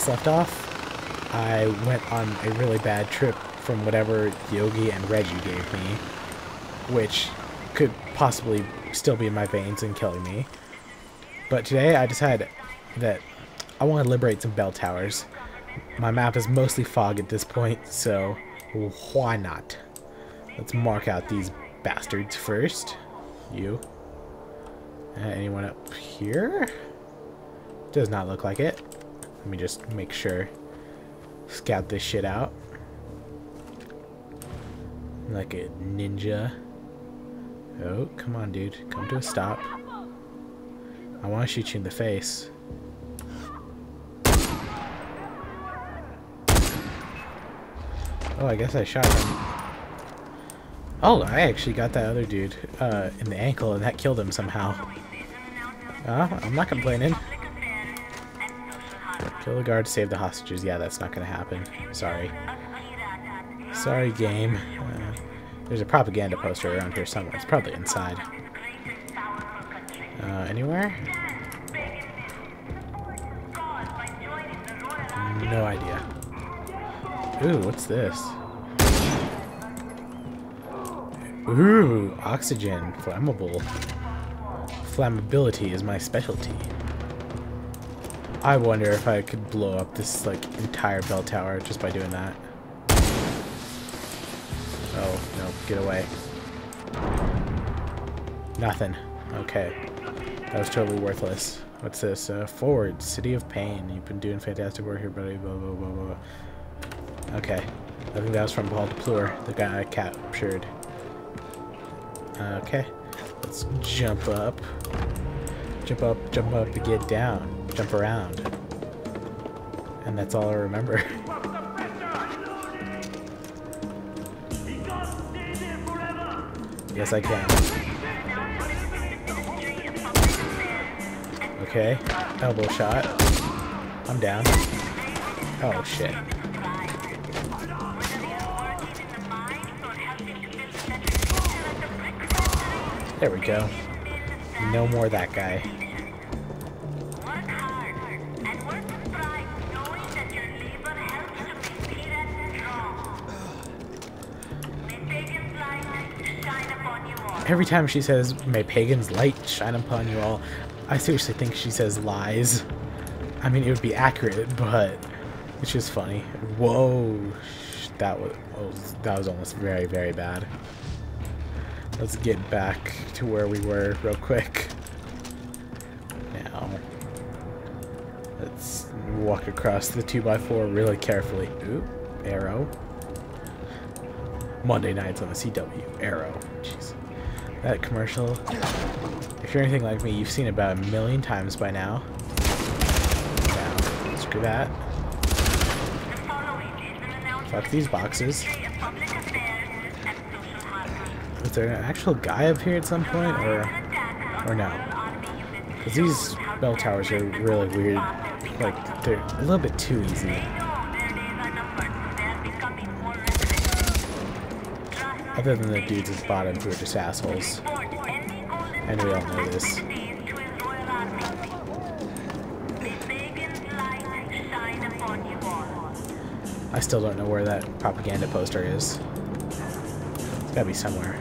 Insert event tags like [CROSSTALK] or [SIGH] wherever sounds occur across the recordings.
last left off, I went on a really bad trip from whatever Yogi and Reggie gave me, which could possibly still be in my veins and killing me. But today I decided that I want to liberate some bell towers. My map is mostly fog at this point, so why not? Let's mark out these bastards first. You. Uh, anyone up here? Does not look like it. Let me just make sure. Scout this shit out. Like a ninja. Oh, come on, dude. Come to a stop. I want to shoot you in the face. Oh, I guess I shot him. Oh, I actually got that other dude uh, in the ankle, and that killed him somehow. Uh, I'm not complaining. Kill the guard, save the hostages. Yeah, that's not going to happen. Sorry. Sorry, game. Uh, there's a propaganda poster around here somewhere. It's probably inside. Uh, anywhere? No idea. Ooh, what's this? Ooh, oxygen, flammable. Flammability is my specialty. I wonder if I could blow up this like entire bell tower just by doing that. Oh, no, get away. Nothing. Okay. That was totally worthless. What's this? Uh, forward, City of Pain. You've been doing fantastic work here, buddy. Blah, blah, blah, blah. Okay. I think that was from Paul De Pleur, the guy I captured. Okay. Let's jump up. Jump up, jump up to get down. Jump around. And that's all I remember. [LAUGHS] yes, I can. Okay. Elbow shot. I'm down. Oh, shit. There we go. No more that guy. Every time she says, may pagan's light shine upon you all, I seriously think she says lies. I mean, it would be accurate, but it's just funny. Whoa, that was, oh, that was almost very, very bad. Let's get back to where we were real quick. Now, let's walk across the 2x4 really carefully. Ooh, arrow. Monday nights on the CW. Arrow. That commercial, if you're anything like me, you've seen about a million times by now. Now, screw that. Fuck these boxes. Was there an actual guy up here at some point, or or no? Because these bell towers are really weird. Like, they're a little bit too easy. Other than the dudes at the bottom who are just assholes. And we all know this. I still don't know where that propaganda poster is. It's gotta be somewhere.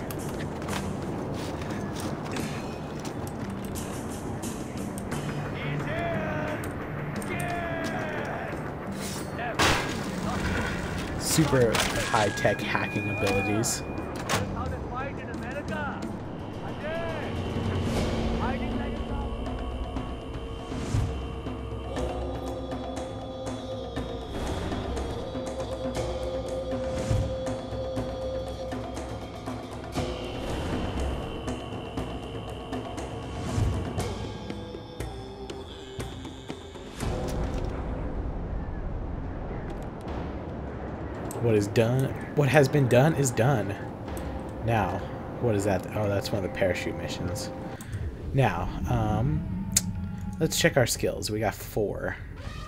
Super high-tech hacking abilities. What is done, what has been done is done. Now, what is that? Oh, that's one of the parachute missions. Now, um, let's check our skills. We got four,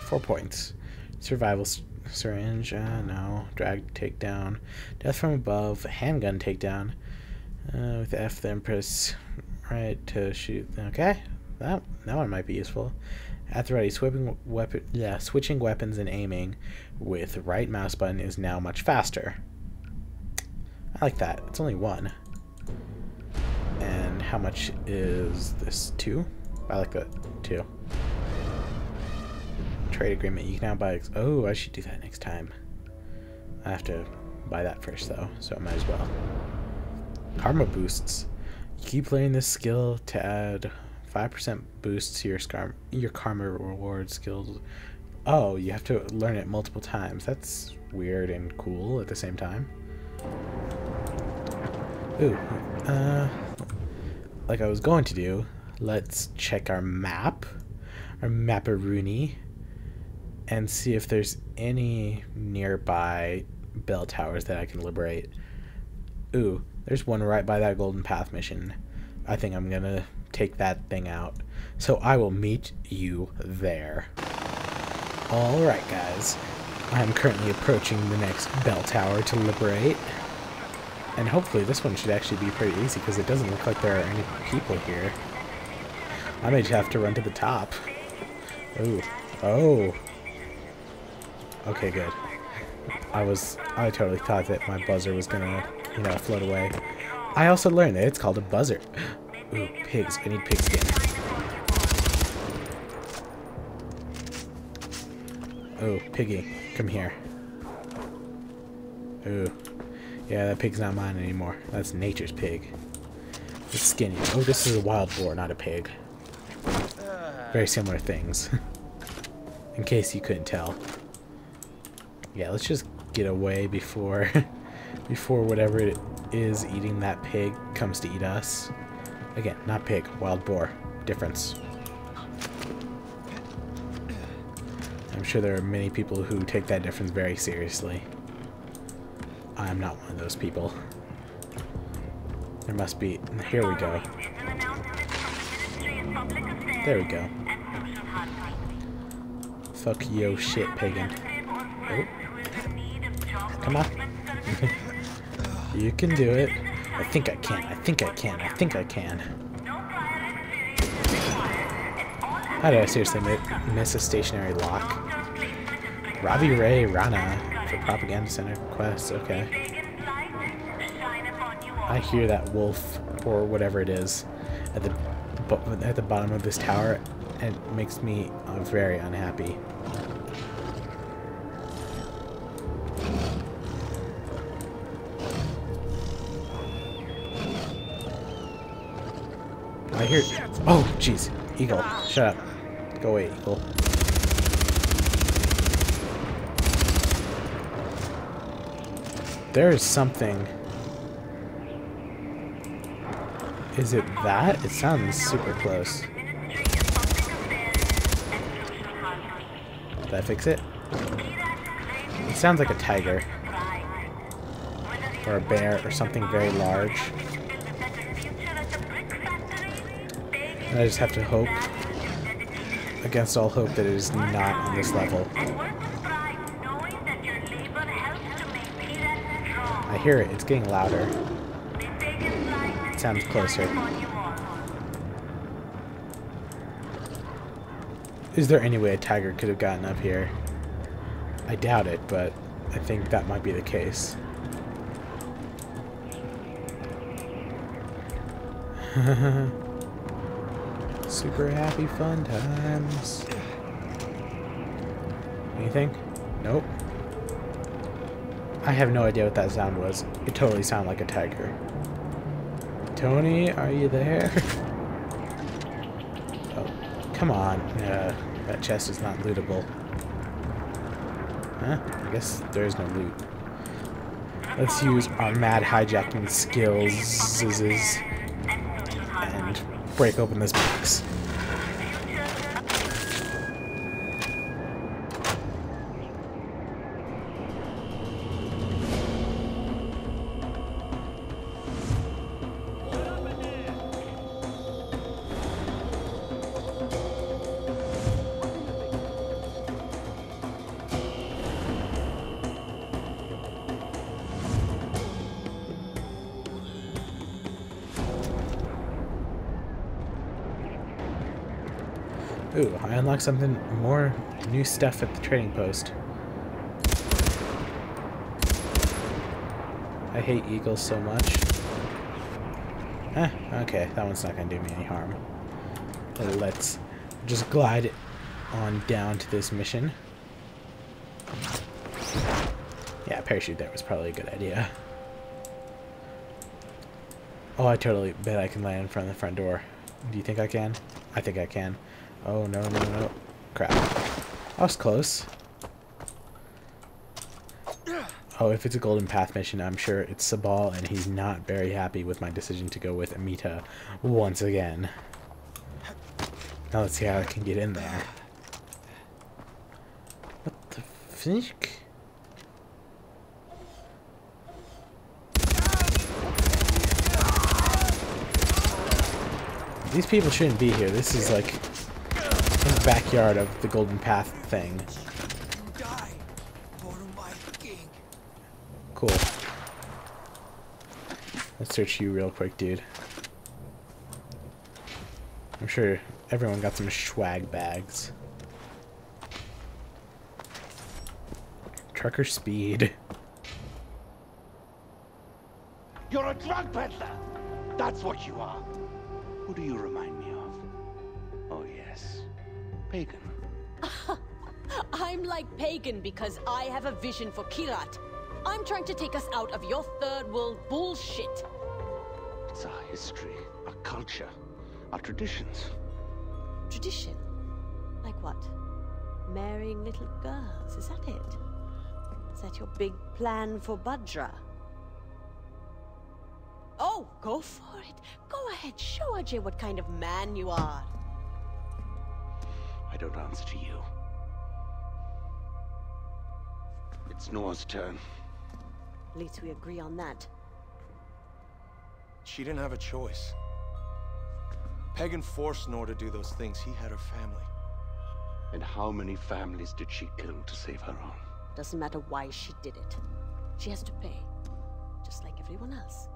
four points. Survival syringe, uh, no. Drag takedown. Death from above. Handgun takedown. Uh, with F, the Empress, right, to shoot. Okay, that, that one might be useful. At the ready, swiping weapon, yeah, switching weapons and aiming with right mouse button is now much faster. I like that. It's only one. And how much is this? Two? I like that. Two. Trade agreement. You can now buy... oh, I should do that next time. I have to buy that first, though, so I might as well. Karma boosts. You keep learning this skill to add 5% boost to your, scar your karma reward skills. Oh, you have to learn it multiple times. That's weird and cool at the same time. Ooh, uh, like I was going to do, let's check our map, our mapperoonie, and see if there's any nearby bell towers that I can liberate. Ooh, there's one right by that Golden Path mission. I think I'm gonna take that thing out. So I will meet you there. Alright guys, I'm currently approaching the next bell tower to liberate. And hopefully this one should actually be pretty easy because it doesn't look like there are any people here. I may just have to run to the top. Ooh. Oh. Okay, good. I was... I totally thought that my buzzer was gonna, you know, float away. I also learned that it's called a buzzer. [GASPS] Ooh, pigs. I need pigs skin. Oh, piggy. Come here. Ooh. Yeah, that pig's not mine anymore. That's nature's pig. It's skinny. Oh, this is a wild boar, not a pig. Very similar things. [LAUGHS] In case you couldn't tell. Yeah, let's just get away before [LAUGHS] before whatever it is eating that pig comes to eat us. Again, not pig, wild boar. Difference. I'm sure there are many people who take that difference very seriously. I'm not one of those people. There must be... Here we go. There we go. Fuck yo shit, pagan. Oh. Come on. [LAUGHS] you can do it. I think I can. I think I can. I think I can. How did I seriously miss a stationary lock? Rabi Ray Rana for Propaganda Center quest. Okay. I hear that wolf or whatever it is at the at the bottom of this tower and it makes me uh, very unhappy. I hear... Oh, jeez. Eagle. Shut up. Go away, Eagle. There is something... Is it that? It sounds super close. Did I fix it? It sounds like a tiger. Or a bear, or something very large. And I just have to hope, against all hope, that it is not on this level. I hear it. It's getting louder. It sounds closer. Is there any way a tiger could have gotten up here? I doubt it, but I think that might be the case. [LAUGHS] Super happy fun times. Anything? Nope. I have no idea what that sound was. It totally sounded like a tiger. Tony, are you there? [LAUGHS] oh, come on. Uh, that chest is not lootable. Huh? I guess there is no loot. Let's use our mad hijacking skills and break open this box. Ooh, I unlocked something more new stuff at the trading post. I hate eagles so much. Eh, okay, that one's not gonna do me any harm. Let's just glide on down to this mission. Yeah, parachute there was probably a good idea. Oh, I totally bet I can land in front of the front door. Do you think I can? I think I can. Oh, no, no, no. Crap. I was close. Oh, if it's a Golden Path mission, I'm sure it's Sabal, and he's not very happy with my decision to go with Amita once again. Now let's see how I can get in there. What the fuck? These people shouldn't be here. This is like in the backyard of the Golden Path thing. Cool. Let's search you real quick, dude. I'm sure everyone got some swag bags. Trucker speed. You're a drug peddler! That's what you are! Who do you remind me of? Oh, yes. Pagan. [LAUGHS] I'm like Pagan because I have a vision for Kyrat. I'm trying to take us out of your third world bullshit. It's our history, our culture, our traditions. Tradition? Like what? Marrying little girls, is that it? Is that your big plan for Bhadra? Oh, go for it. Go ahead, show Ajay what kind of man you are. I don't answer to you. It's Noore's turn. At least we agree on that. She didn't have a choice. Pagan forced Noore to do those things. He had her family. And how many families did she kill to save her own? Doesn't matter why she did it. She has to pay. Just like everyone else.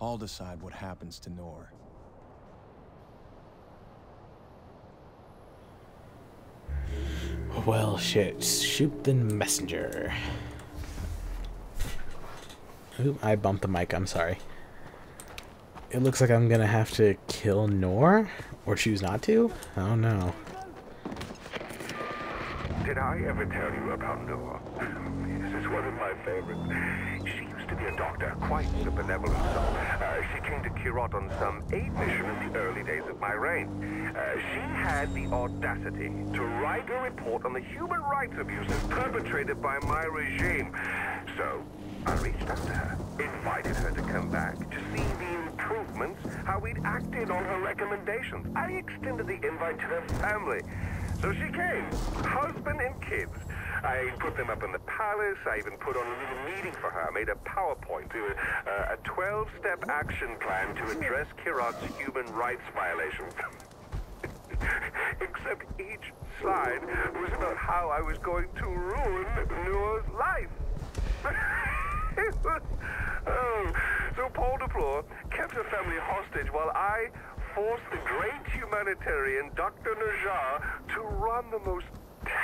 I'll decide what happens to Noore. Well, shit. Shoot the messenger. Oop, I bumped the mic. I'm sorry. It looks like I'm gonna have to kill Noore? Or choose not to? Oh no. Did I ever tell you about Noore? [LAUGHS] this is one of my favorites. She used to be a doctor, quite benevolent soul. Uh, she came to Kyrat on some aid mission in the early days of my reign. Uh, she had the audacity to write a report on the human rights abuses perpetrated by my regime. So, I reached out to her, invited her to come back to see the improvements, how we'd acted on her recommendations. I extended the invite to her family. So she came, husband and kids. I put them up in the palace. I even put on a little meeting for her. I made a PowerPoint, uh, a 12-step action plan to address Kyrat's human rights violations. [LAUGHS] Except each slide was about how I was going to ruin Noore's life. [LAUGHS] oh, so Paul De Pleur kept her family hostage while I forced the great humanitarian Dr. Najjar to run the most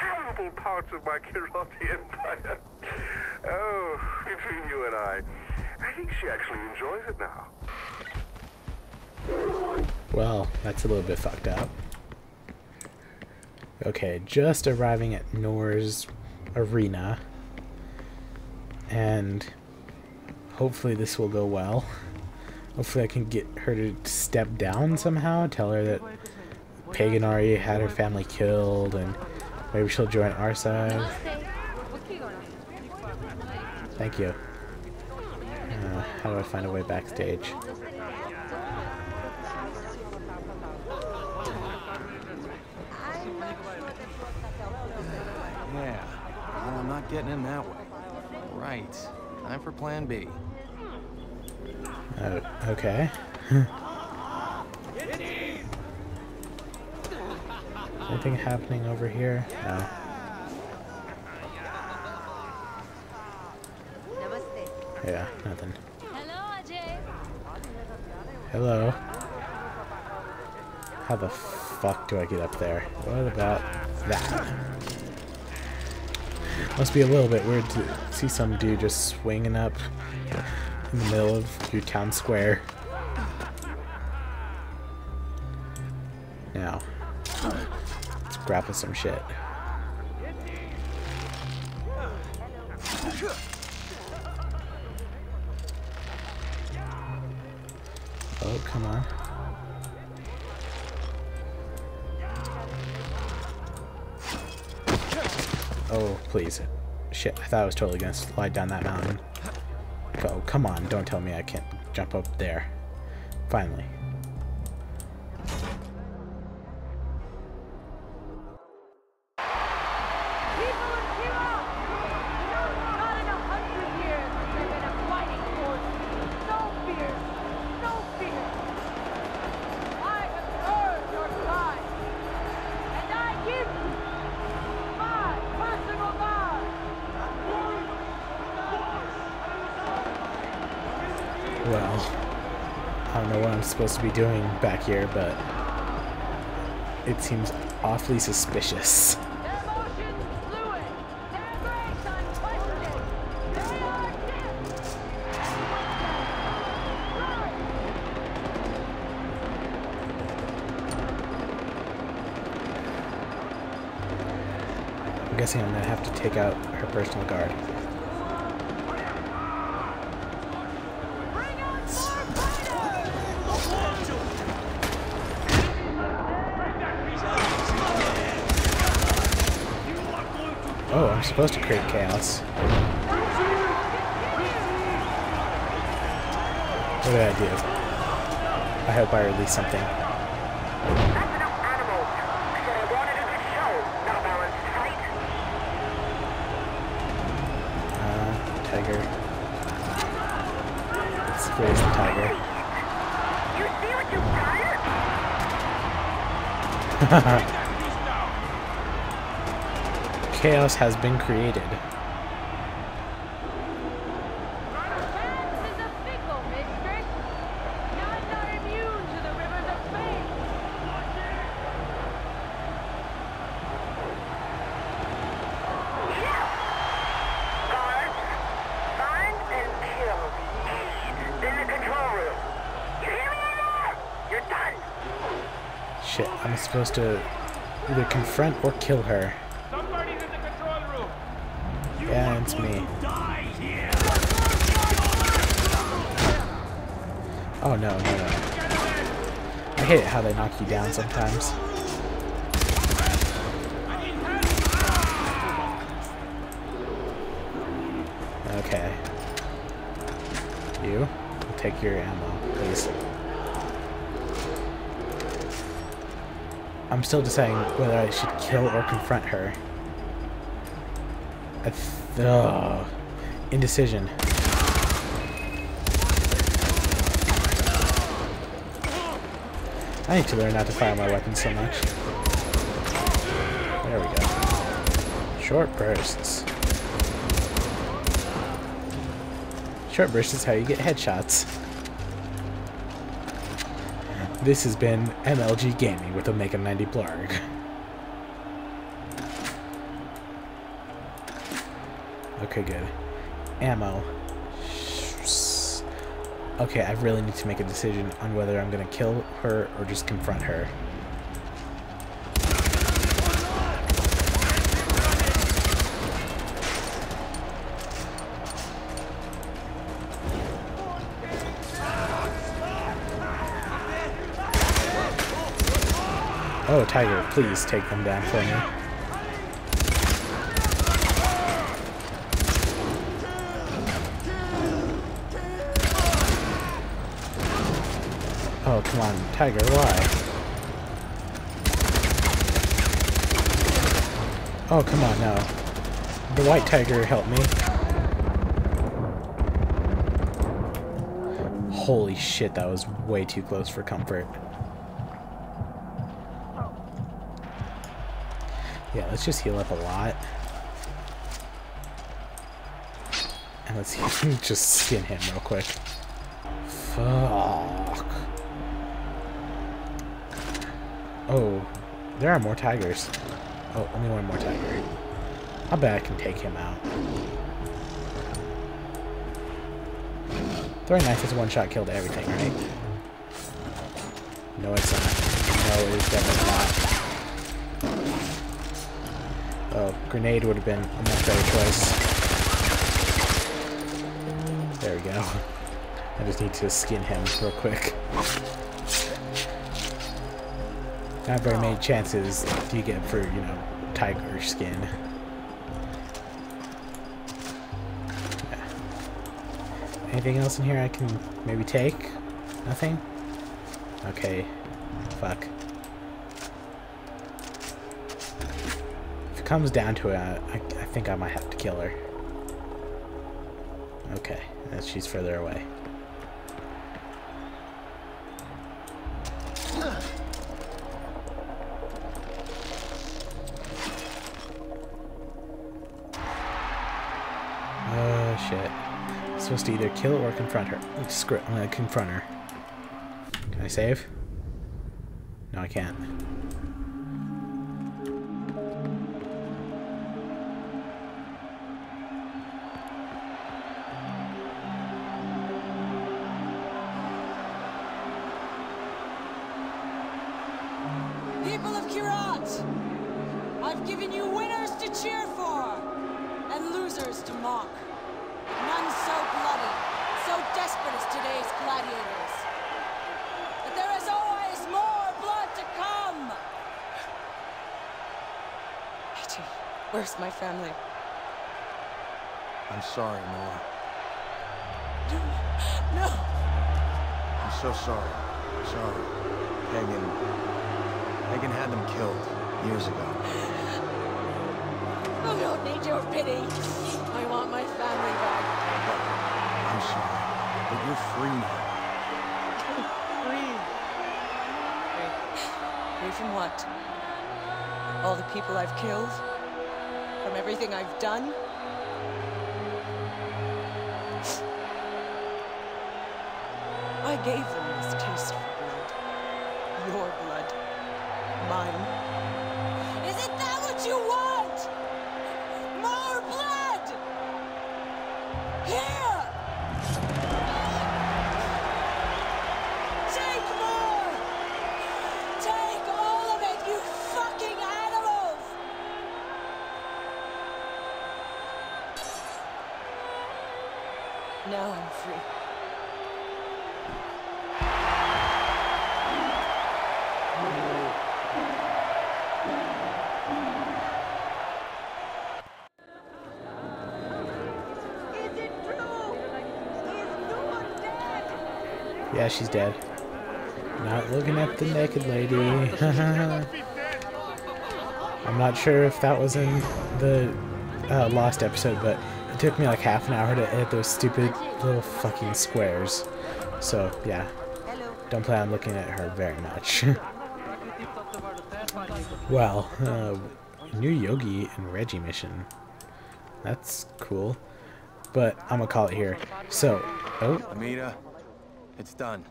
terrible parts of my Kyrati empire. Oh, between you and I, I think she actually enjoys it now. Well, that's a little bit fucked up. Okay, just arriving at Noore's arena. And hopefully this will go well. Hopefully I can get her to step down somehow, tell her that Paganari had her family killed, and maybe she'll join our side. Thank you. Uh, how do I find a way backstage? Yeah, well, I'm not getting in that way. Right. Time for plan B. Oh, okay. [LAUGHS] Anything happening over here? No. Yeah, nothing. Hello, Ajay. Hello. How the fuck do I get up there? What about that? Must be a little bit weird to see some dude just swinging up in the middle of your town square. Now, let's grapple some shit. Oh, come on. Oh, please. Shit, I thought I was totally gonna slide down that mountain. Oh, come on, don't tell me I can't jump up there. Finally. Well, I don't know what I'm supposed to be doing back here, but it seems awfully suspicious. I'm guessing I'm gonna have to take out her personal guard. Bring out more fighters! Oh, I'm supposed to create chaos. What did I do? I hope I release something. That's enough animals. Said I wanted a good show, not a balanced fight. Uh, tiger. Let's raise the tiger. [LAUGHS] Chaos has been created. Shit, I'm supposed to either confront or kill her. Somebody's in the control room. It's me. Oh no, no, no. I hate how they knock you down sometimes. Okay. You, take your ammo, please. I'm still deciding whether I should kill or confront her. Ugh. Indecision. I need to learn not to fire my weapons so much. There we go. Short bursts. Short bursts is how you get headshots. This has been MLG Gaming with Omega 90 Blargh. Okay, good. Ammo. Okay, I really need to make a decision on whether I'm gonna kill her or just confront her. Oh, Tiger, please take them down for me. Tiger, why? Oh, come on, no. The white tiger helped me. Holy shit, that was way too close for comfort. Yeah, let's just heal up a lot. And let's [LAUGHS] just skin him real quick. Fuck. Oh, there are more tigers. Oh, only one more tiger. I bet I can take him out. Throwing knife is one shot killed everything, right? No, it's not. No, it is definitely not. Oh, grenade would have been a much better choice. There we go. [LAUGHS] I just need to skin him real quick. Not very many chances do you get for, you know, tiger skin. Yeah. Anything else in here I can maybe take? Nothing? Okay. Fuck. If it comes down to it, I, I, I think I might have to kill her. Okay, she's further away. Supposed to either kill or confront her. I'm gonna confront her. Can I save? No, I can't. People of Kyrat! I've given you winners to cheer for, and losers to mock. But none so bloody, so desperate as today's gladiators. But there is always more blood to come! Reggie, where's my family? I'm sorry, Nora. No! I'm so sorry. Sorry. Pagan. Pagan had them killed years ago. I don't need your pity. I want my family back. I'm sorry. But you're free now. Free. Free. Free from what? All the people I've killed? From everything I've done? I gave them Yeah, she's dead. Not looking at the naked lady. [LAUGHS] I'm not sure if that was in the uh, lost episode, but it took me like half an hour to edit those stupid little fucking squares. So, yeah. Don't plan on looking at her very much. [LAUGHS] well, uh, new Yogi and Reggie mission. That's cool. But I'm gonna call it here. So, oh, Amita, it's done.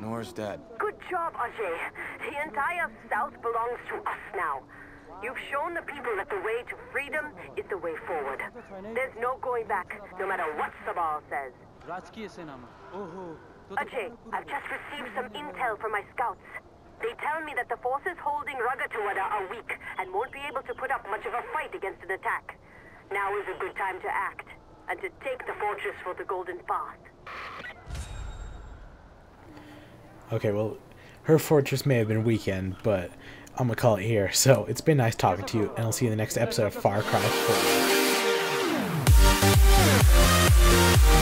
Nora's dead. Good job, Ajay. The entire South belongs to us now. You've shown the people that the way to freedom is the way forward. There's no going back, no matter what Sabal says. Ajay, I've just received some intel from my scouts. They tell me that the forces holding Ragatuwada are weak and won't be able to put up much of a fight against an attack. Now is a good time to act, and to take the fortress for the Golden Path. Okay, well, her fortress may have been weakened, but I'm gonna call it here. So it's been nice talking to you, and I'll see you in the next episode of Far Cry 4.